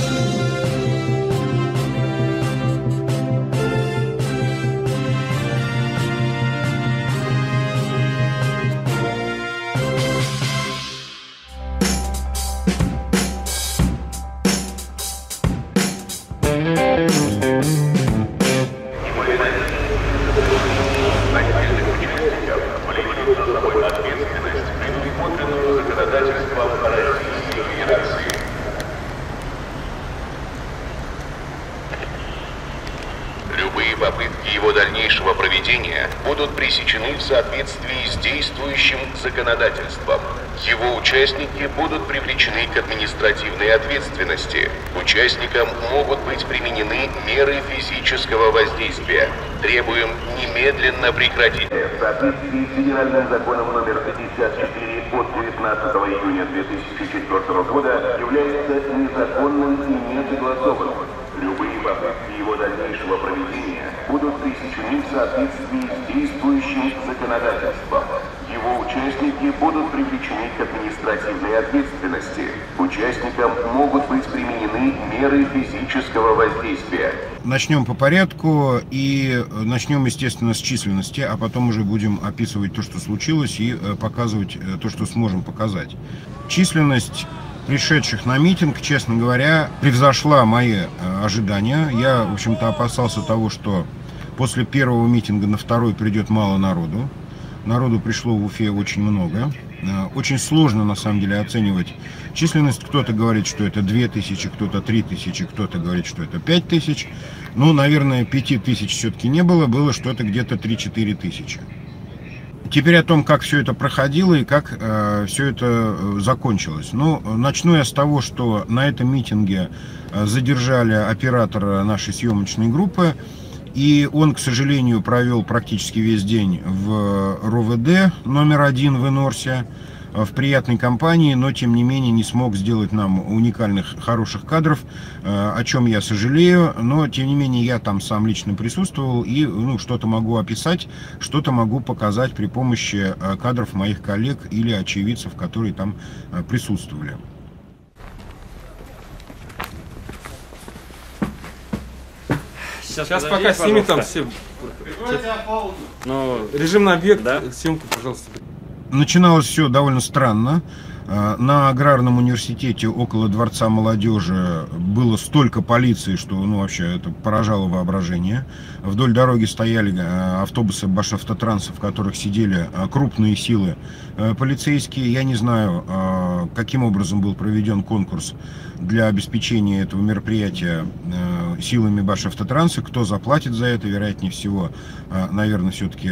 Любые проведения будут пресечены в соответствии с действующим законодательством. Его участники будут привлечены к административной ответственности. Участникам могут быть применены меры физического воздействия. Требуем немедленно прекратить. В соответствии с федеральным законом номер 54 от 19 июня 2004 года является незаконным и несогласованным. Любые попытки его дальнейшего проведения будут пресечены в соответствии с действующим законодательством. Его участники будут привлечены к административной ответственности. Участникам могут быть применены меры физического воздействия. Начнем по порядку и начнем, естественно, с численности, а потом уже будем описывать то, что случилось и э, показывать э, то, что сможем показать. Численность пришедших на митинг, честно говоря, превзошла мои э, ожидания. Я, в общем-то, опасался того, что после первого митинга на второй придет мало народу. Народу пришло в Уфе очень много. Э, Очень сложно, на самом деле, оценивать численность. Кто-то говорит, что это 2000, кто-то 3000, кто-то говорит, что это 5000. Ну, наверное, 5000 все-таки не было, было что-то где-то 3-4 тысячи. Теперь о том, как все это проходило и как э, все это э, закончилось. Ну, начну я с того, что на этом митинге э, задержали оператора нашей съемочной группы, и он, к сожалению, провел практически весь день в РОВД номер один в Энорсе, э, в приятной компании, но тем не менее не смог сделать нам уникальных, хороших кадров, э, о чем я сожалею, но тем не менее я там сам лично присутствовал и ну, что-то могу описать, что-то могу показать при помощи э, кадров моих коллег или очевидцев, которые там присутствовали. Сейчас, Сейчас подожди, пока снимет там все. Ну, Режим на объект, Да. съемку, пожалуйста. Начиналось все довольно странно. Э, На аграрном университете около Дворца молодежи было столько полиции, что ну, вообще это поражало воображение. Вдоль дороги стояли э, автобусы Башавтотранса, в которых сидели э, крупные силы полицейские. Я не знаю, каким образом был проведен конкурс для обеспечения этого мероприятия силами Башавтотранса. Кто заплатит за это, вероятнее всего, э, наверное, все-таки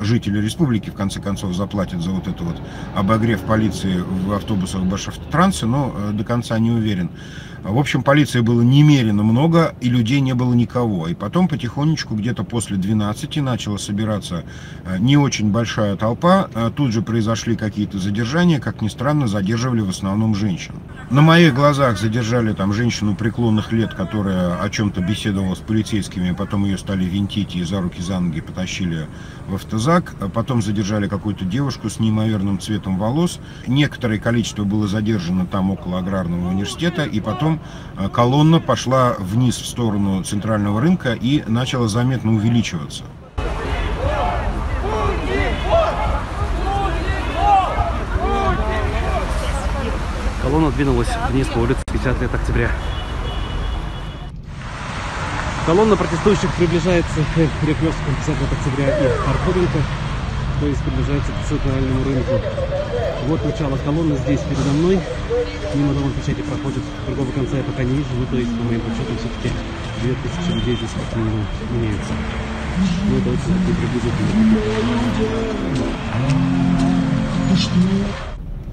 жители республики, в конце концов, заплатят за вот это вот обогрев полиции в автобусах Башавтотранса, но э, до конца не уверен. В общем, полиции было немерено много, и людей не было никого. И потом потихонечку, где-то после 12, начала собираться э, не очень большая толпа. Э, Тут же произошли какие-то задержания. Как ни странно, задерживали в основном женщин. На моих глазах задержали там женщину преклонных лет, которая о чем-то беседовала с полицейскими, потом ее стали винтить и за руки, за ноги потащили в автозак. А Потом задержали какую-то девушку с неимоверным цветом волос. Некоторое количество было задержано там около аграрного университета. И потом э, колонна пошла вниз в сторону центрального рынка и начала заметно увеличиваться. колонна двинулась вниз по улице 50 лет октября. Колонна протестующих приближается к перекресткам 50 лет октября и Арховенко, то есть приближается к центральному рынку. Вот начало колонны здесь передо мной. Мимо домов печати проходит другого конца я пока не вижу, ну то есть по моим подсчетам все-таки 2000 людей здесь как минимум имеется. Ну это очень такие приблизительные.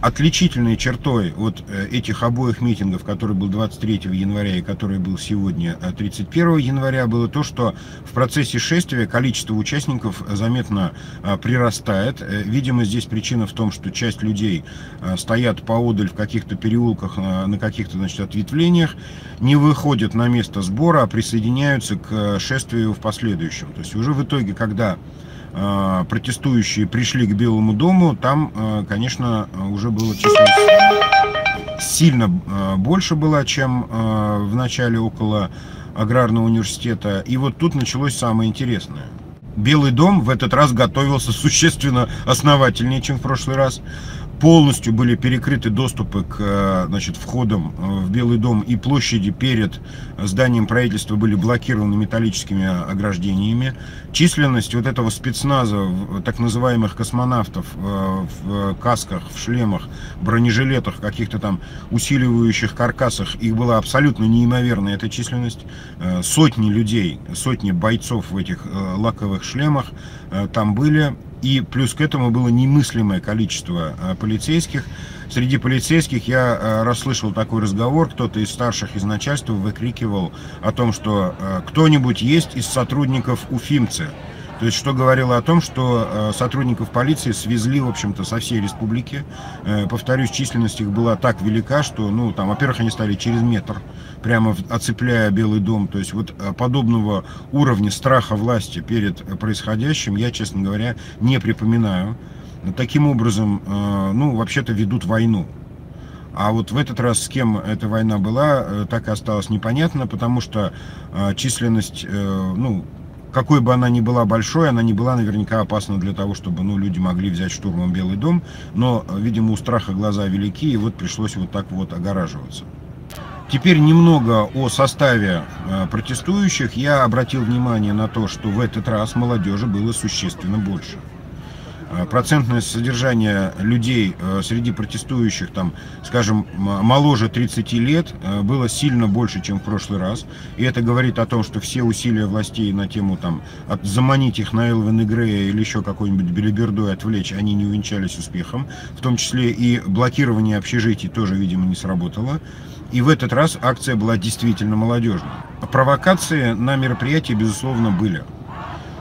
Отличительной чертой вот э, этих обоих митингов, который был 23 января и который был сегодня э, 31 января, было то, что в процессе шествия количество участников заметно э, прирастает. Э, Видимо, здесь причина в том, что часть людей э, стоят поодаль в каких-то переулках, э, на каких-то значит, ответвлениях, не выходят на место сбора, а присоединяются к э, шествию в последующем. То есть уже в итоге, когда э, протестующие пришли к Белому дому, там, э, конечно, уже было численность сильно э, больше была, чем э, в начале около аграрного университета. И вот тут началось самое интересное. Белый дом в этот раз готовился существенно основательнее, чем в прошлый раз полностью были перекрыты доступы к э, значит, входам э, в Белый дом и площади перед зданием правительства были блокированы металлическими ограждениями. Численность вот этого спецназа, так называемых космонавтов э, в касках, в шлемах, бронежилетах, каких-то там усиливающих каркасах, их была абсолютно неимоверная эта численность. Сотни людей, сотни бойцов в этих лаковых шлемах там были. И плюс к этому было немыслимое количество а, полицейских. Среди полицейских я а, расслышал такой разговор, кто-то из старших из начальства выкрикивал о том, что кто-нибудь есть из сотрудников Уфимцы. То есть, что говорило о том, что э, сотрудников полиции свезли, в общем-то, со всей республики. Э, повторюсь, численность их была так велика, что, ну, там, во-первых, они стали через метр, прямо оцепляя Белый дом. То есть, вот э, подобного уровня страха власти перед происходящим я, честно говоря, не припоминаю. Таким образом, ну, вообще-то ведут войну. А вот в этот раз с кем эта война была, так и осталось непонятно, потому что численность, ну, какой бы она ни была большой, она не была наверняка опасна для того, чтобы ну, люди могли взять штурмом Белый дом. Но, видимо, у страха глаза велики, и вот пришлось вот так вот огораживаться. Теперь немного о составе э, протестующих. Я обратил внимание на то, что в этот раз молодежи было существенно больше. Э, процентное содержание людей э, среди протестующих, там, скажем, моложе 30 лет, было сильно больше, чем в прошлый раз. И это говорит о том, что все усилия властей на тему там, от, заманить их на Элвин Грея или еще какой-нибудь белибердой отвлечь, они не увенчались успехом. В том числе и блокирование общежитий тоже, видимо, не сработало. И в этот раз акция была действительно молодежной. Провокации на мероприятии, безусловно, были.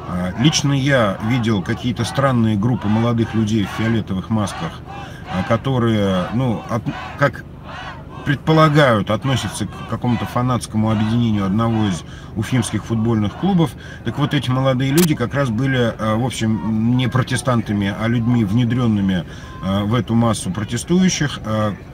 А, лично я видел какие-то странные группы молодых людей в фиолетовых масках, а, которые, ну, от, как предполагают, относятся к какому-то фанатскому объединению одного из уфимских футбольных клубов. Так вот, эти молодые люди как раз были, а, в общем, не протестантами, а людьми, внедренными в эту массу протестующих.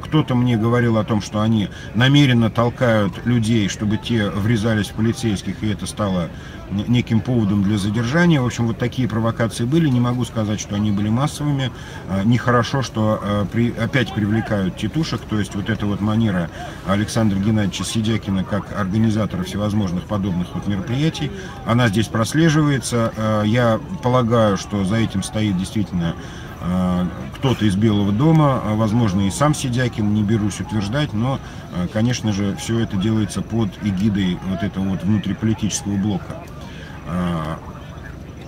Кто-то мне говорил о том, что они намеренно толкают людей, чтобы те врезались в полицейских, и это стало неким поводом для задержания. В общем, вот такие провокации были. Не могу сказать, что они были массовыми. А, нехорошо, что а, при, опять привлекают тетушек. То есть вот эта вот манера Александра Геннадьевича Сидякина как организатора всевозможных подобных вот мероприятий, она здесь прослеживается. А, я полагаю, что за этим стоит действительно кто-то из Белого дома, возможно, и сам Сидякин, не берусь утверждать, но, конечно же, все это делается под эгидой вот этого вот внутриполитического блока.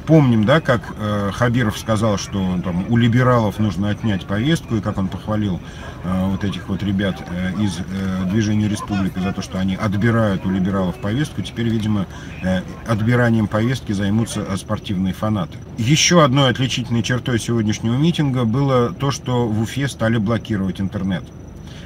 Помним, да, как э, Хабиров сказал, что там, у либералов нужно отнять повестку, и как он похвалил э, вот этих вот ребят э, из э, движения Республика за то, что они отбирают у либералов повестку. Теперь, видимо, э, отбиранием повестки займутся э, спортивные фанаты. Еще одной отличительной чертой сегодняшнего митинга было то, что в Уфе стали блокировать интернет.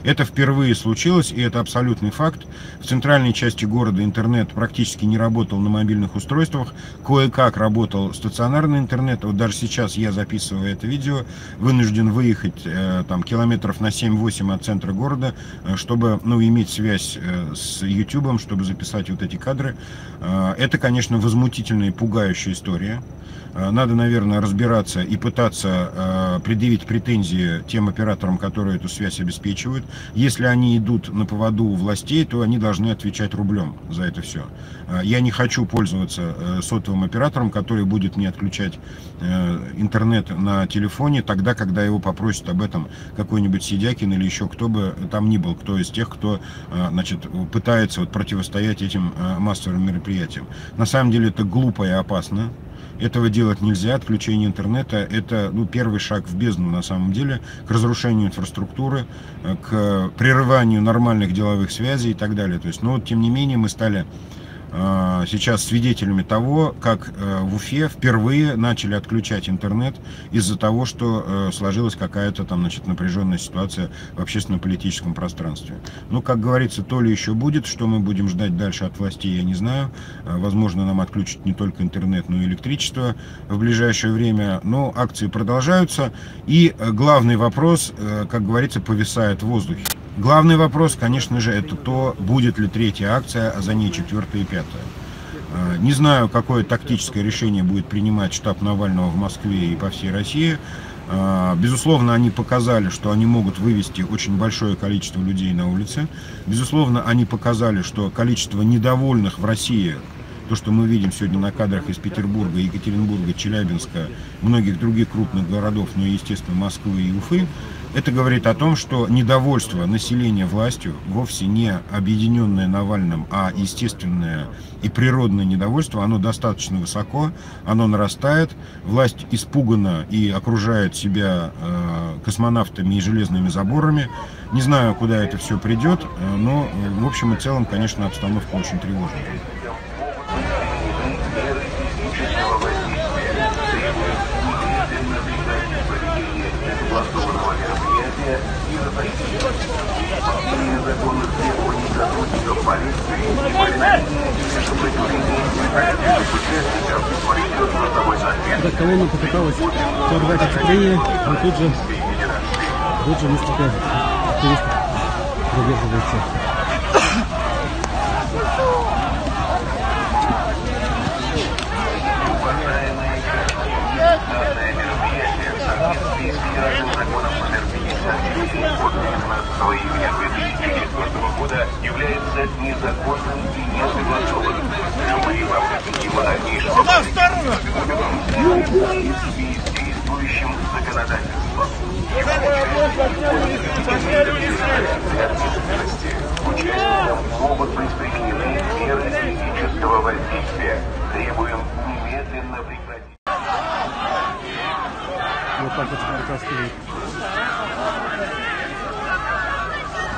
Это впервые случилось, и это абсолютный факт. В центральной части города интернет практически не работал на мобильных устройствах. Кое-как работал стационарный интернет. Вот даже сейчас я записываю это видео, вынужден выехать э, там километров на 7-8 от центра города, э, чтобы ну, иметь связь э, с YouTube, чтобы записать вот эти кадры. Это, конечно, возмутительная и пугающая история. Надо, наверное, разбираться и пытаться предъявить претензии тем операторам, которые эту связь обеспечивают. Если они идут на поводу властей, то они должны отвечать рублем за это все. Э, я не хочу пользоваться сотовым оператором, который будет мне отключать интернет на телефоне тогда, когда его попросит об этом какой-нибудь Сидякин или еще кто бы там ни был, кто из тех, кто значит, пытается вот противостоять этим массовым мероприятиям. На самом деле это глупо и опасно. Этого делать нельзя. Отключение интернета – это ну, первый шаг в бездну на самом деле к разрушению инфраструктуры, э, к прерыванию нормальных деловых связей и так далее. То есть, но вот, тем не менее мы стали сейчас свидетелями того, как э, в Уфе впервые начали отключать интернет из-за того, что э, сложилась какая-то там, значит, напряженная ситуация в общественно-политическом пространстве. Ну, как говорится, то ли еще будет, что мы будем ждать дальше от властей, я не знаю. Возможно, нам отключат не только интернет, но и электричество в ближайшее время. Но акции продолжаются. И главный вопрос, как говорится, повисает в воздухе. Главный вопрос, конечно же, это то, будет ли третья акция, а за ней четвертая и пятая. Э, Не знаю, какое тактическое решение будет принимать штаб Навального в Москве и по всей России. Э, Безусловно, они показали, что они могут вывести очень большое количество людей на улицы. Безусловно, они показали, что количество недовольных в России, то, что мы видим сегодня на кадрах из Петербурга, Екатеринбурга, Челябинска, многих других крупных городов, ну и, естественно, Москвы и Уфы, это говорит о том, что недовольство населения властью вовсе не объединенное Навальным, а естественное и природное недовольство, оно достаточно высоко, оно нарастает, власть испугана и окружает себя э, космонавтами и железными заборами. Не знаю, куда это все придет, э, но э, в общем и целом, конечно, обстановка очень тревожная. согласованного мероприятия и запретить незаконных требований сотрудников полиции и полицейских сопротивление активных участников повлечет за собой Когда колонна попыталась прорвать оцепление, но тут же, тут же несколько туристов задерживается. Данное мероприятие в соответствии с федеральным законом номер 54 от 19 июня 2004 года является незаконным и несогласованным. Любые попытки его дальнейшего проведения будут в соответствии с действующим законодательством. Участникам могут быть применены меры физического воздействия. Требуем немедленно прекратить. Вот так вот вытаскивают.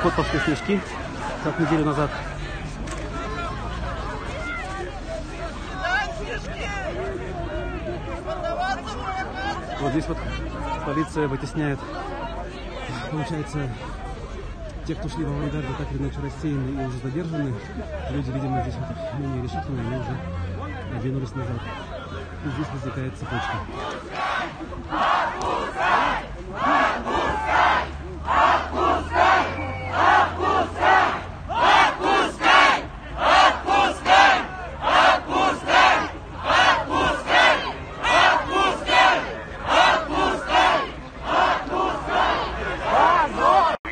Котовские снежки, как неделю назад. Вот здесь вот полиция вытесняет, получается, те, кто шли в авангарде, так или иначе рассеяны и уже задержаны. Люди, видимо, здесь вот менее решительные, они уже двинулись назад. И здесь возникает цепочка.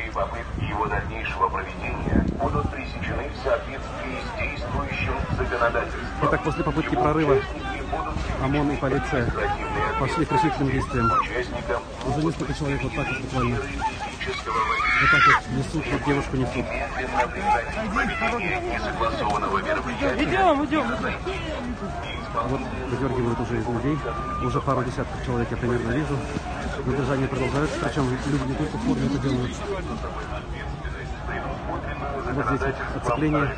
и попытки его дальнейшего проведения будут пресечены в соответствии с действующим законодательством. Итак, после попытки прорыва Участники будут ОМОН и полиция пошли к решительным действиям. Уже несколько человек вот так вот буквально, вот так вот несут, вот девушку несут. Идем, идем. Вот выдергивают уже из людей. Уже пару десятков человек я примерно вижу. Задержание продолжается, причем люди не только в форме это делают. Вот здесь вот оцепление.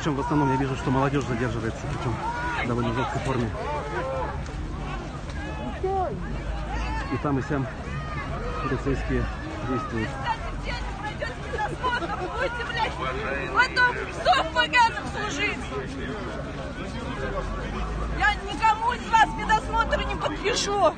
Причем в основном я вижу, что молодежь задерживается, причем в довольно жесткой форме. И там и сям полицейские действуют. Будете, блядь, потом псов поганым служить. Я никому из вас медосмотр не подпишу.